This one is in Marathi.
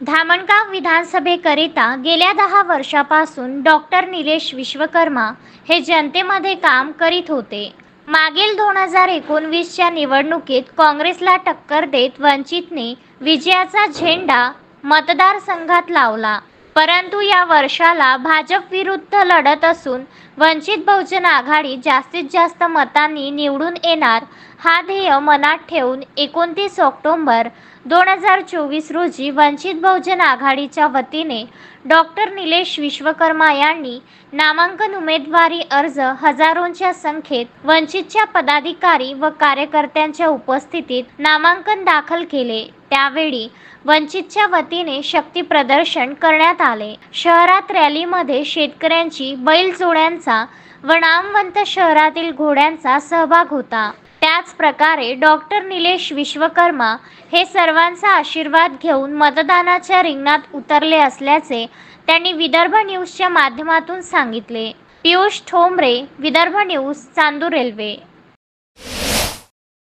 धामणगाव विधानसभेकरिता गेल्या दहा वर्षापासून डॉक्टर निलेश विश्वकर्मा हे जनतेमध्ये काम करीत होते. मागील दोन हजार एकोणवीसच्या निवडणुकीत काँग्रेसला टक्कर देत वंचितने विजयाचा झेंडा मतदारसंघात लावला. परंतु या वर्षाला भाजप विरुद्ध लढत असून वंचित बहुजन आघाडी जास्तीत जास्त मतांनी निवडून येणार हा ध्येय मनात ठेवून एकोणतीस ऑक्टोंबर दोन हजार चोवीस रोजी वंचित बहुजन आघाडीच्या वतीने डॉक्टर निलेश विश्वकर्मा यांनी नामांकन उमेदवारी अर्ज हजारोंच्या संख्येत वंचितच्या पदाधिकारी व कार्यकर्त्यांच्या उपस्थितीत नामांकन दाखल केले. त्यावेळी वंचितच्या वतीने शक्ती प्रदर्शन करण्यात आले. शहरात रॅलीमध्ये शेतकऱ्यांची बैलजोड्यांचा व नामवंत शहरातील घोड्यांचा सहभाग होता. त्याच प्रकारे डॉक्टर निलेश विश्वकर्मा हे सर्वांचा आशीर्वाद घेऊन मतदानाच्या रिंगणात उतरले असल्याचे त्यांनी विदर्भ न्यूजच्या माध्यमातून सांगितले. Piyush Thombre Vidarbha news Chandur railway.